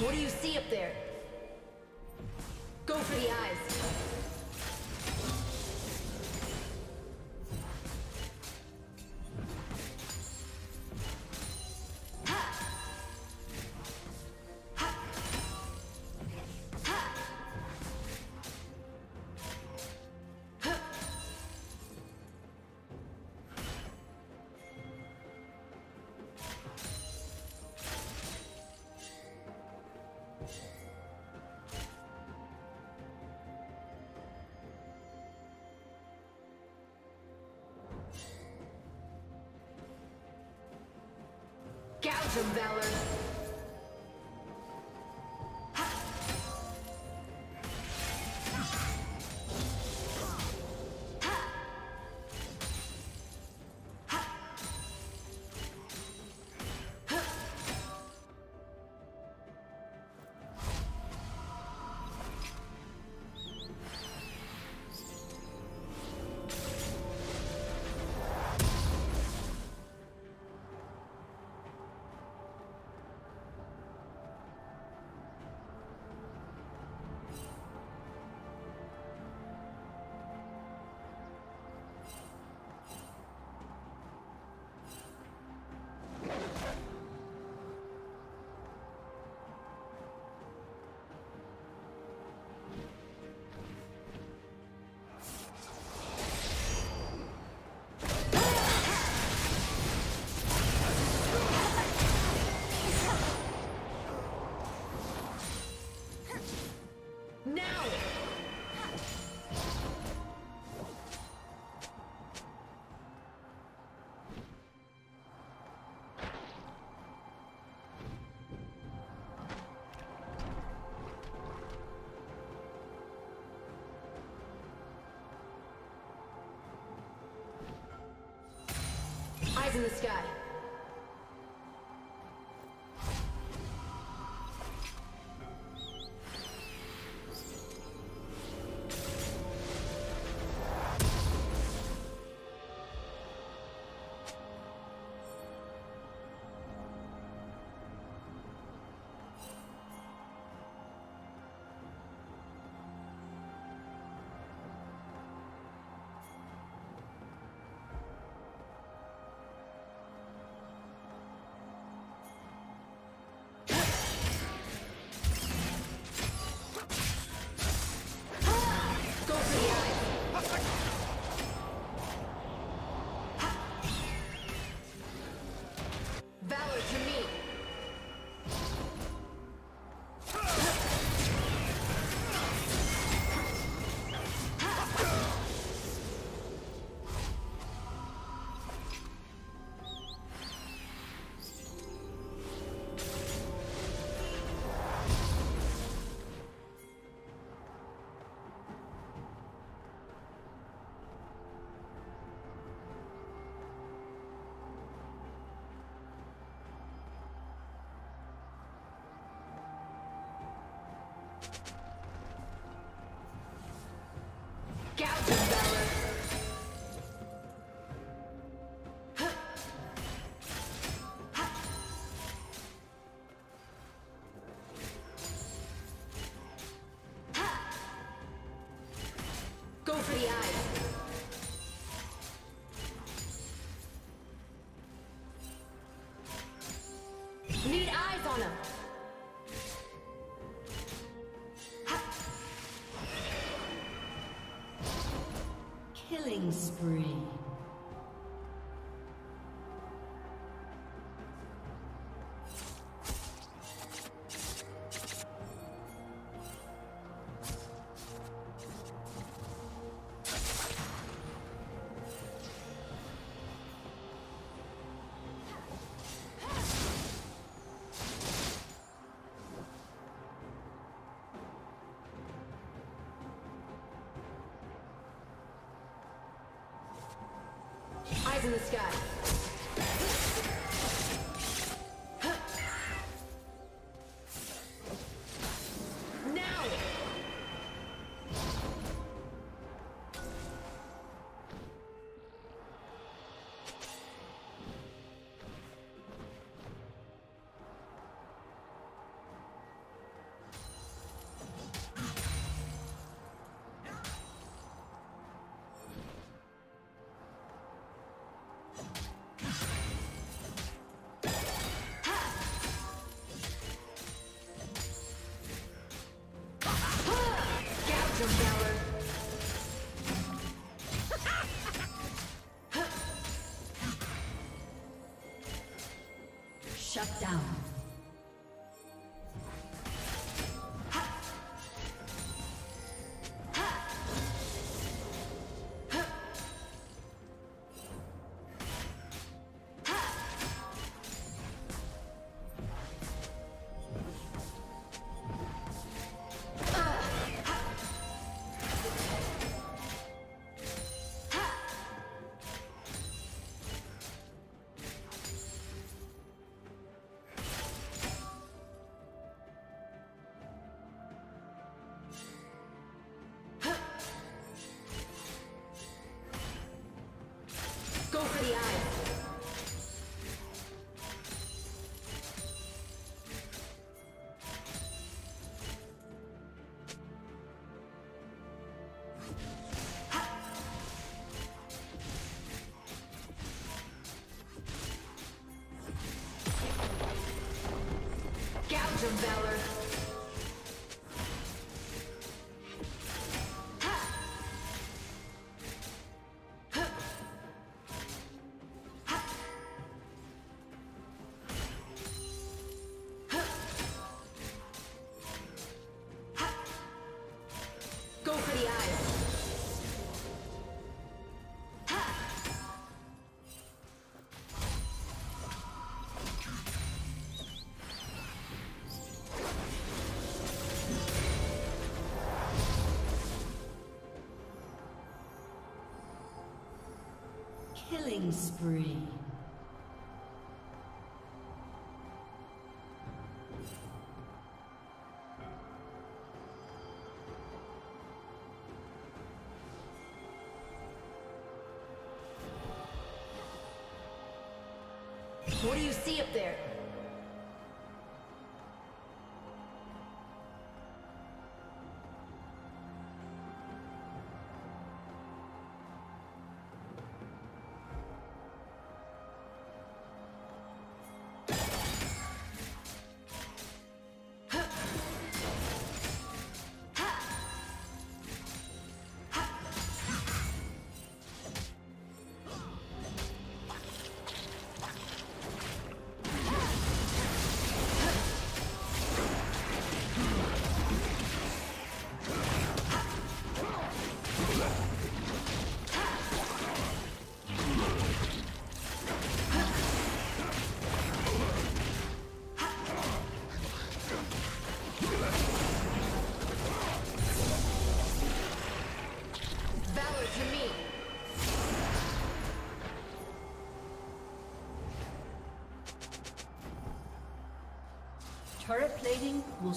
What do you see up there? Go for the eyes. Gouge Valor! Eyes in the sky. killing spree. in the sky. Shut down. Killing spree.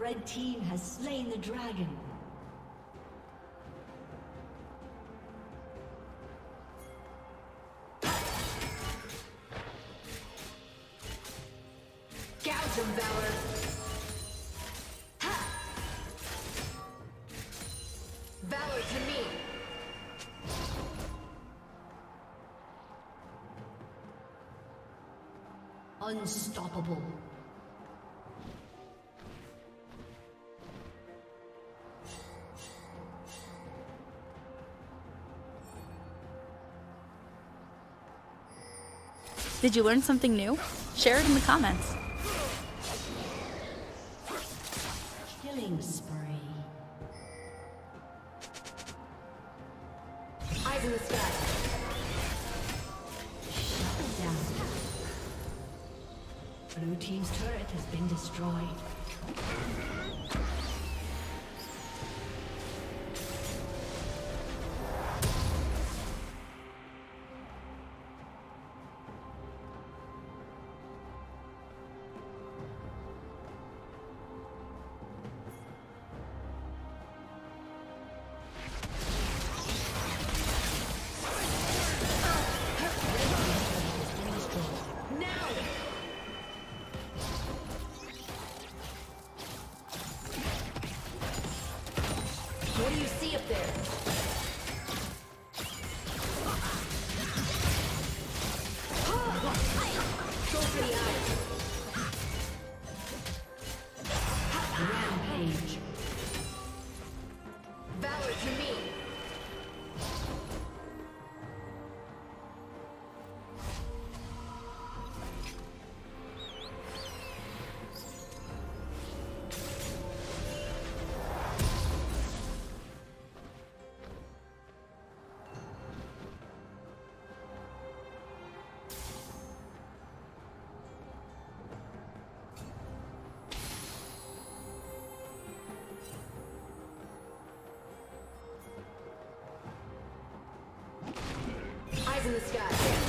Red team has slain the dragon. Gouge him, Valor! Valor to me! Unstoppable. Did you learn something new? Share it in the comments. Killing spree. Eyes in the sky! Shut down. Blue team's turret has been destroyed. Eyes in the sky.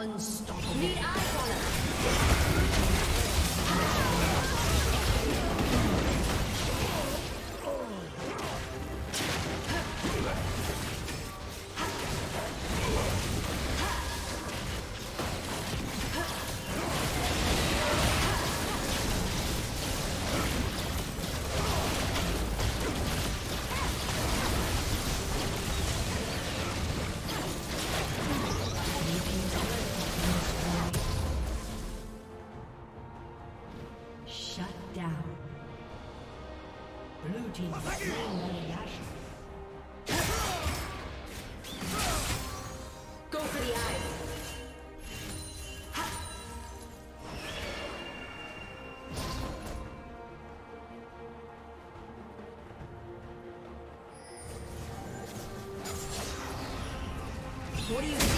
Unstoppable. What do you think?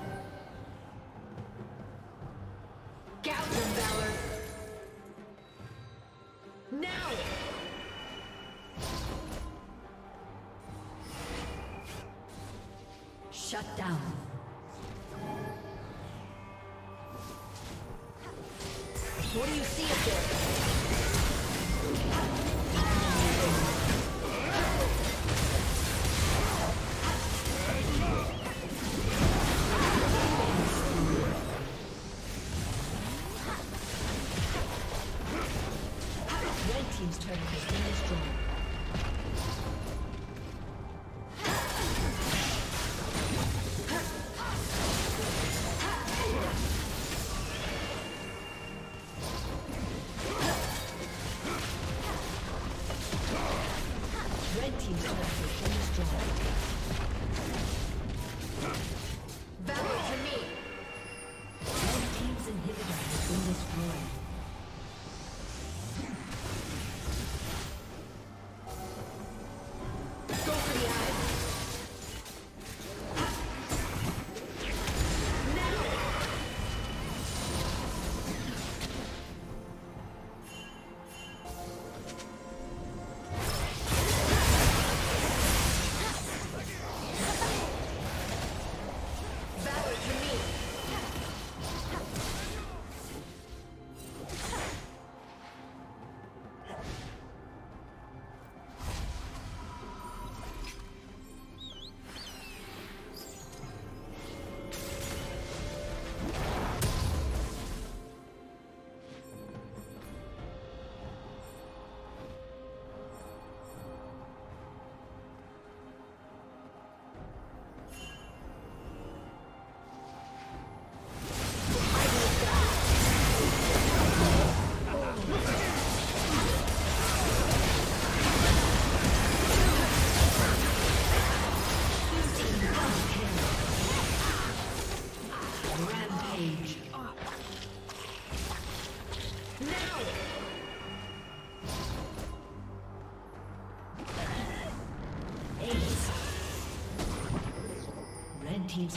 team's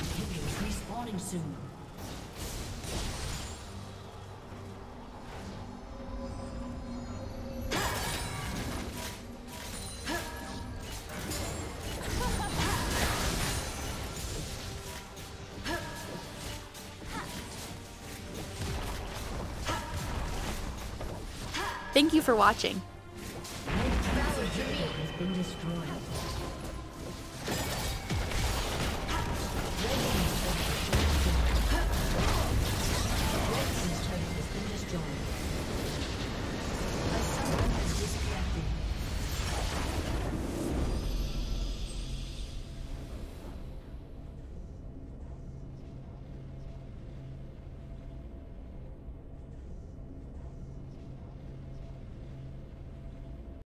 respawning soon. Thank you for watching.